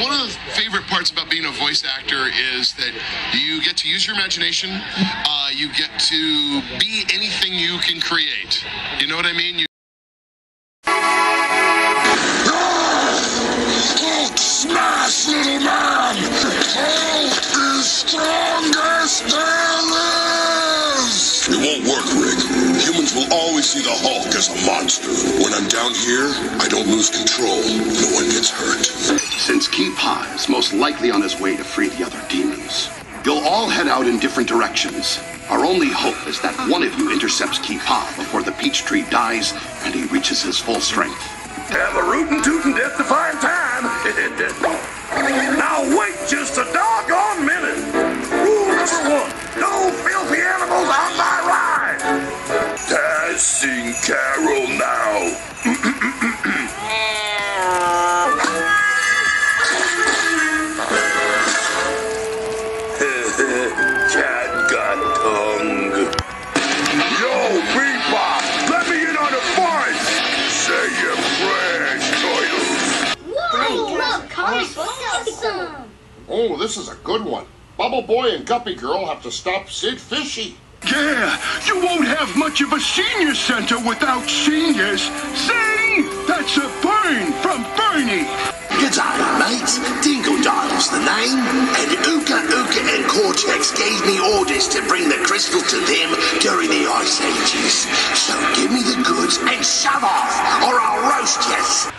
one of the favorite parts about being a voice actor is that you get to use your imagination. Uh, you get to be anything you can create. You know what I mean? You Hulk smash, little man! Hulk is strongest there is! It won't work, Rick. Humans will always see the Hulk as a monster. When I'm down here, I don't lose control. No one gets hurt. Since Ki-Pa is most likely on his way to free the other demons, you'll all head out in different directions. Our only hope is that one of you intercepts Ki-Pa before the peach tree dies and he reaches his full strength. Have a rootin' tootin' death defying time. now wait just a doggone minute. Rule number one: no filthy animals on my ride. I sing carol now. Oh, this is a good one. Bubble Boy and Guppy Girl have to stop Sid Fishy. Yeah, you won't have much of a senior center without seniors. Sing! That's a burn from Bernie. Good day, mates. Dingodile's the name, and Uka Uka and Cortex gave me orders to bring the crystal to them during the Ice Ages. So give me the goods and shove off, or I'll roast you.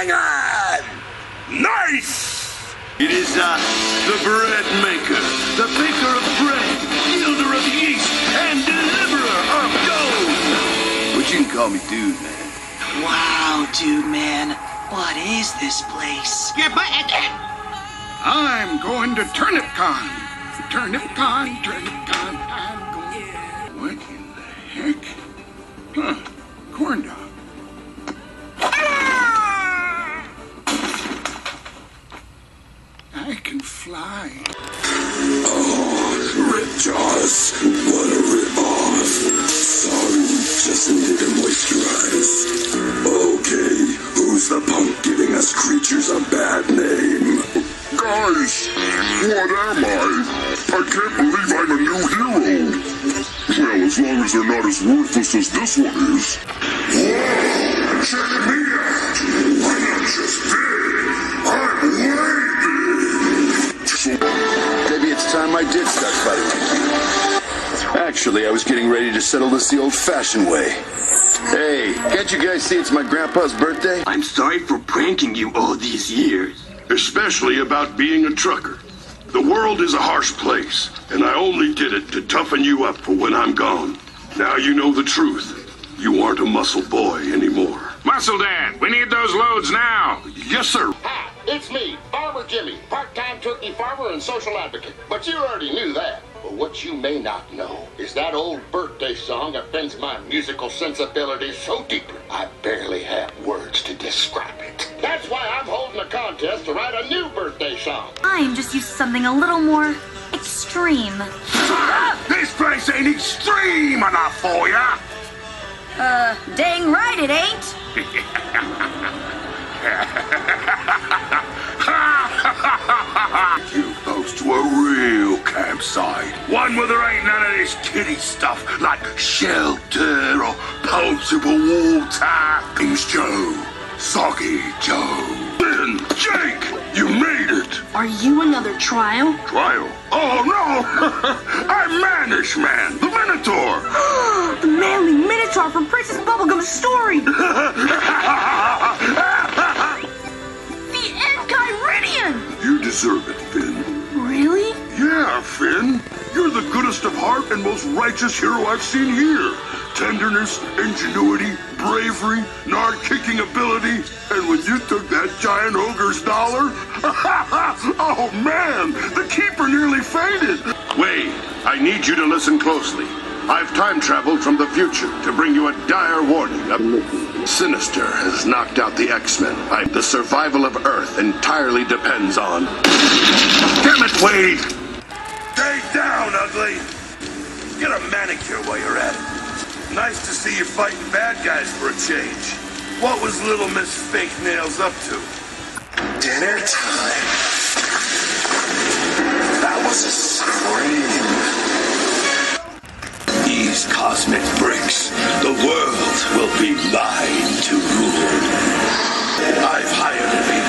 Hang on! Nice! It is uh, the bread maker, the baker of bread, yielder of yeast, and deliverer of gold. But you can call me dude, man. Wow, dude, man. What is this place? Yeah, but I'm going to TurnipCon. TurnipCon, TurnipCon, I'm not as worthless as this one is. Whoa, check me out. I'm not just big, I'm way big. So Maybe it's time I did start fighting like you. Actually, I was getting ready to settle this the old-fashioned way. Hey, can't you guys see it's my grandpa's birthday? I'm sorry for pranking you all these years. Especially about being a trucker. The world is a harsh place, and I only did it to toughen you up for when I'm gone. Now you know the truth. You aren't a muscle boy anymore. Muscle Dad, we need those loads now. Yes, sir. Hi, it's me, Farmer Jimmy, part-time turkey farmer and social advocate. But you already knew that. But what you may not know is that old birthday song offends my musical sensibilities so deeply, I barely have words to describe it. That's why I'm holding a contest to write a new birthday song. I'm just used to something a little more extreme. This place ain't extreme enough for ya. Uh, dang right it ain't. You folks to a real campsite. One where there ain't none of this kiddie stuff like shelter or potable water. Name's Joe. Soggy Joe. Ben, Jake, you made it. Are you another trial? Trial? Oh, no. I'm Mannish Man, the Minotaur. the manly minotaur from Princess Bubblegum's story. the Enchiridion. You deserve it, Finn. Really? Yeah, Finn. You're the goodest of heart and most righteous hero I've seen here. Tenderness, ingenuity, bravery, nard kicking ability. And when you took that giant ogre's dollar, oh man, the keeper nearly fainted. Wait, I need you to listen closely. I've time traveled from the future to bring you a dire warning. Sinister has knocked out the X-Men. I- The survival of Earth entirely depends on. Damn it, Wade! Stay down, ugly! Get a manicure while you're at it. Nice to see you fighting bad guys for a change. What was little Miss Fake Nails up to? Dinner time. That was a scream. These cosmic bricks, the world will be mine to rule. I've hired every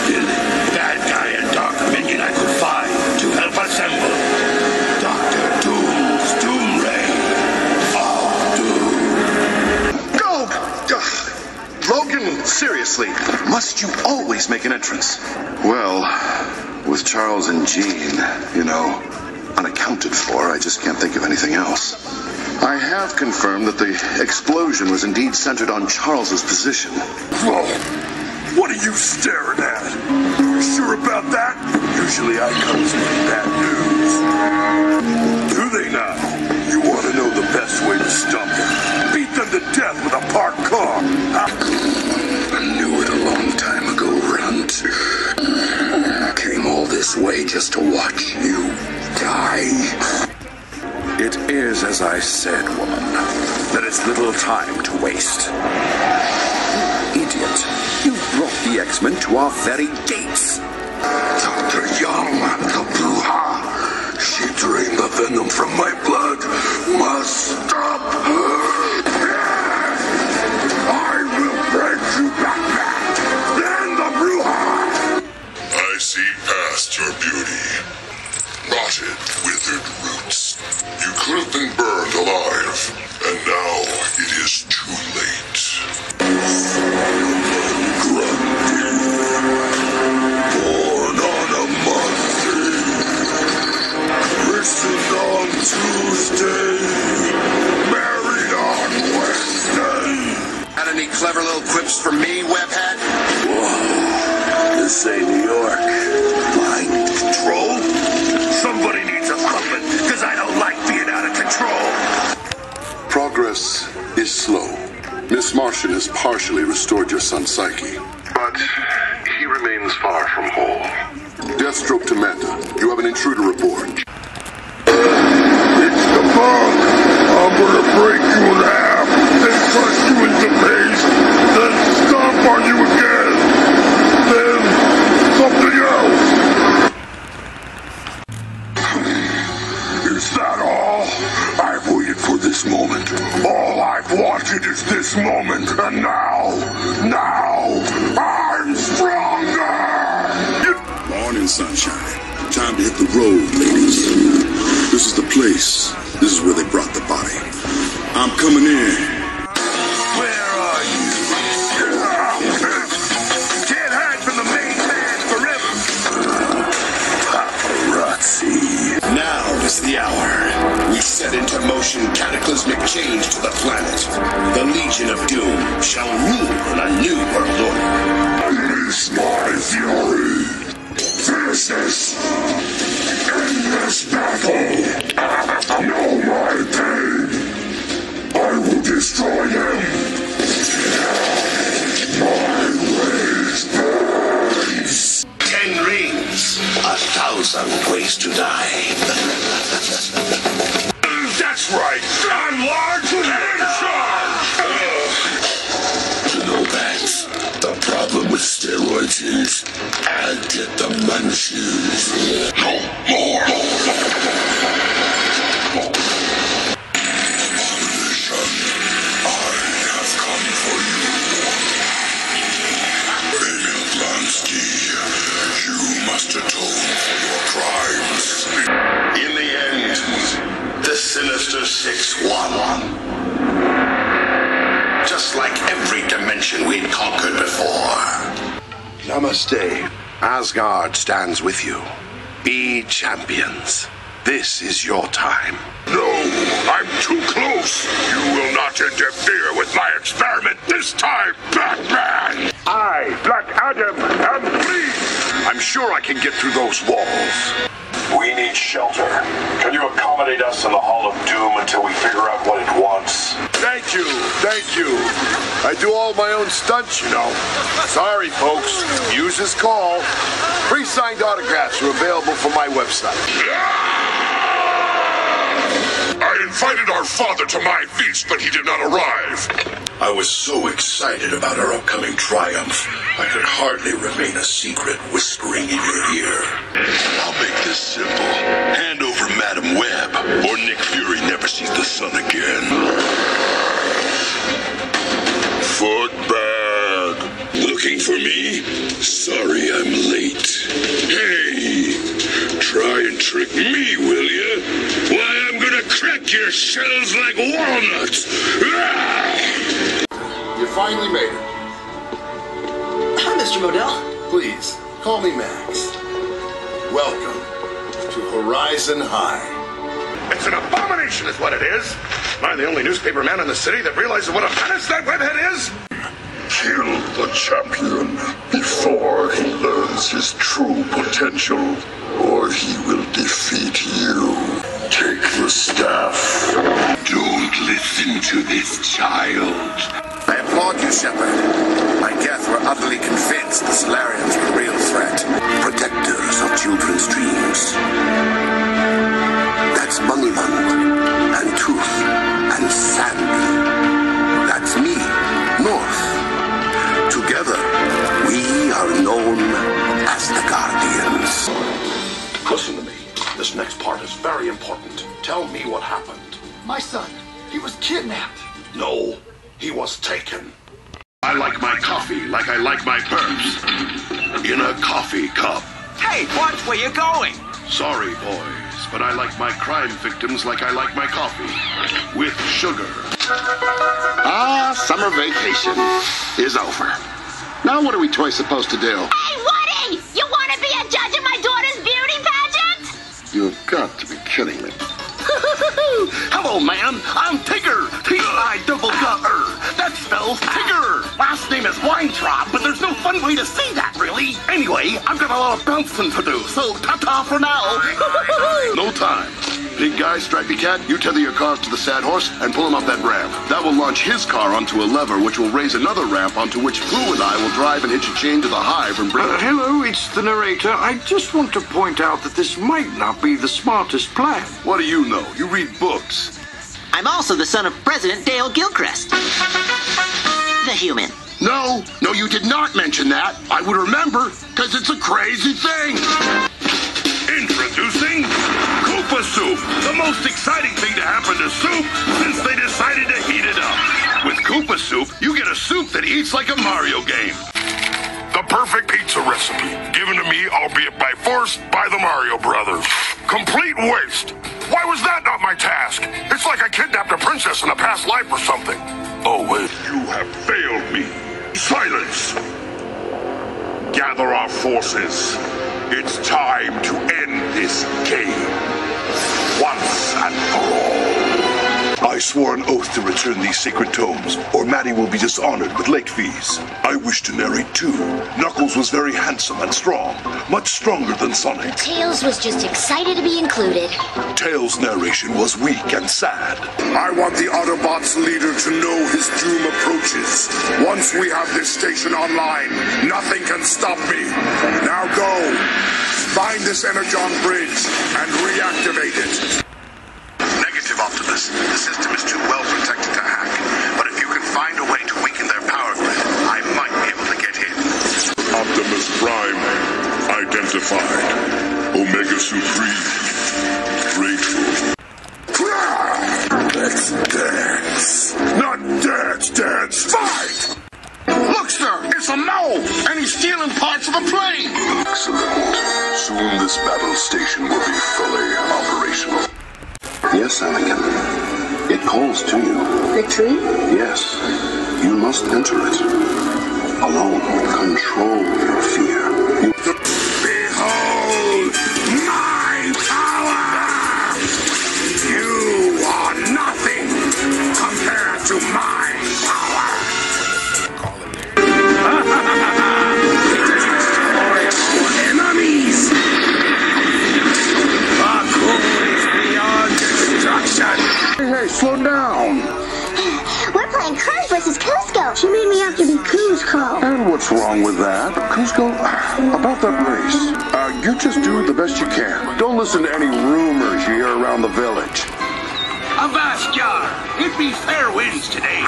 seriously, must you always make an entrance? Well, with Charles and Jean, you know, unaccounted for, I just can't think of anything else. I have confirmed that the explosion was indeed centered on Charles's position. Whoa! What are you staring at? Are you sure about that? Usually I come with bad news. Do they now? You want to know the best way to stop them? Beat them to death with a parked car. I to watch you die. It is as I said, woman. There is little time to waste. You idiot. You brought the X-Men to our very gates. Dr. Young, the Bruja. She drained the venom from my blood. Must stop her. Martian has partially restored your son's psyche. But he remains far from whole. Deathstroke to Manta. You have an intruder report. It's the bug. I'm gonna break you in half, then crush you into paste, then stomp on you again. Then something else. Is that all? I've waited for this moment. All I've wanted is this moment, and now, now, I'm stronger! Morning, sunshine. Time to hit the road, ladies. This is the place. This is where they brought the body. I'm coming in. Where are you? Can't hide from the main man forever. Paparazzi. Now is the hour. Set into motion cataclysmic change to the planet. The Legion of Doom shall rule No more. I have come for you. You must atone for your crimes. In the end, the Sinister Six won. Just like every dimension we'd conquered before. Namaste. Asgard stands with you. Be champions. This is your time. No, I'm too close. You will not interfere with my experiment this time, Batman. I, Black Adam, am free. I'm sure I can get through those walls. We need shelter. Can you accommodate us in the Hall of Doom until we figure out what it wants? Thank you, thank you. I do all my own stunts, you know. Sorry, folks. Use this call. Pre-signed autographs are available from my website. I I invited our father to my feast, but he did not arrive. I was so excited about our upcoming triumph, I could hardly remain a secret whispering in your ear. I'll make this simple. Hand over Madam Webb, or Nick Fury never sees the sun again. Foot bag. Looking for me? Sorry I'm late. Hey, try and trick me, will you? Why, I'm gonna crack your shells like walnuts. Ah! You finally made it. Hi, Mr. Modell. Please, call me Max. Welcome to Horizon High. It's an abomination, is what it is. Am I the only newspaper man in the city that realizes what a menace that webhead is? Kill the champion before he learns his true potential, or he will defeat you. Take the staff. Don't listen to this child. I applaud you, Shepard. My Geth were utterly convinced the Salarians were a real threat. Protectors of children's dreams. That's Bunnyman, and Tooth, and Sandy. That's me, North. Together, we are known as the Guardians. Listen to me. This next part is very important. Tell me what happened. My son, he was kidnapped. No, he was taken. I like my coffee like I like my perps. In a coffee cup. Hey, watch where you're going. Sorry, boys, but I like my crime victims like I like my coffee. With sugar. Ah, summer vacation is over. Now what are we toys supposed to do? Hey, Woody! You want to be a judge in my daughter's beauty pageant? You've got to be kidding me. Hello, man. I'm Tigger. T-I double R. That spells Tigger. Last name is Weintraub, but there's no fun way to say that, really. Anyway, I've got a lot of bouncing to do, so ta-ta for now. no time. Big guy, stripy cat, you tether your cars to the sad horse and pull him up that ramp. That will launch his car onto a lever, which will raise another ramp onto which Flu and I will drive and hitch a chain to the hive and bring. Uh, hello, it's the narrator. I just want to point out that this might not be the smartest plan. What do you know? You read books. I'm also the son of President Dale Gilchrist. The human. No, no, you did not mention that. I would remember, because it's a crazy thing. Introducing Koopa Soup, the most exciting thing to happen to soup since they decided to heat it up. With Koopa Soup, you get a soup that eats like a Mario game. The perfect pizza recipe, given to me, albeit by force, by the Mario Brothers. Complete waste. Why was that not my task? It's like I kidnapped a princess in a past life or something. Oh, wait. You have failed me. Silence. Gather our forces. It's time to end this game. Once and for all. I swore an oath to return these sacred tomes, or Maddie will be dishonored with late fees. I wish to narrate too. Knuckles was very handsome and strong, much stronger than Sonic. Tails was just excited to be included. Tails' narration was weak and sad. I want the Autobots leader to know his doom approaches. Once we have this station online, nothing can stop me. Now go. Find this Energon bridge and It calls to you. The tree? Yes. You must enter it. Alone. Control your fear. You... Behold my power! You are nothing compared to my power! We're Cars versus Kuzco. She made me have to be Kuzco. And what's wrong with that? Kuzco, about that race. Uh, you just do the best you can. Don't listen to any rumors you hear around the village. Avast, Yar! It be fair winds today.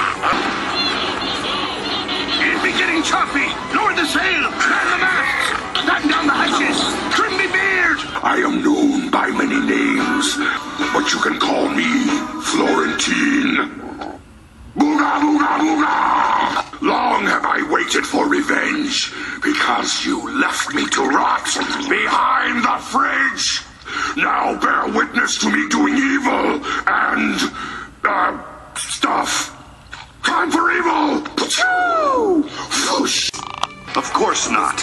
It be getting choppy. Lower the sail. Man the masts. Batten down the hatches. Trim me beard. I am known by many names, but you can call me Florentine. Booga, booga, booga! Long have I waited for revenge, because you left me to rot behind the fridge. Now bear witness to me doing evil and, uh, stuff. Time for evil! Whoosh! Of course not.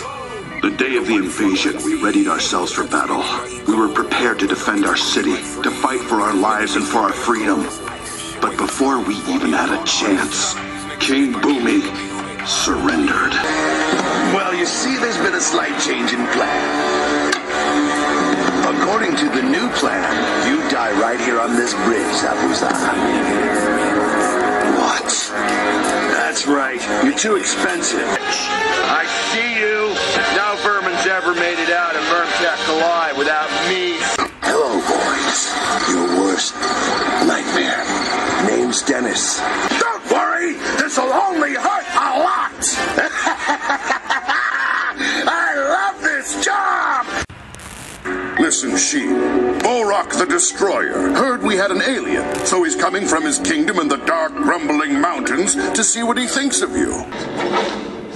The day of the invasion, we readied ourselves for battle. We were prepared to defend our city, to fight for our lives and for our freedom. But before we even had a chance, King Boomy surrendered. Well, you see, there's been a slight change in plan. According to the new plan, you die right here on this bridge, Zabuza. What? That's right. You're too expensive. I see you. No vermin's ever made it out of Vermtech Alive without me. Hello, boys. Your worst nightmare. Name's Dennis. Don't worry! This'll only hurt a lot! I love this job! Listen, Sheen. Bolrock the Destroyer heard we had an alien, so he's coming from his kingdom in the dark, rumbling mountains to see what he thinks of you.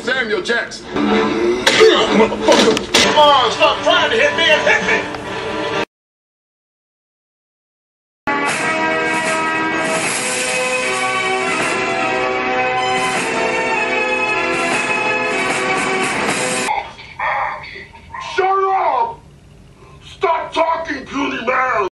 Samuel Jackson. Come on, stop trying to hit me and hit me!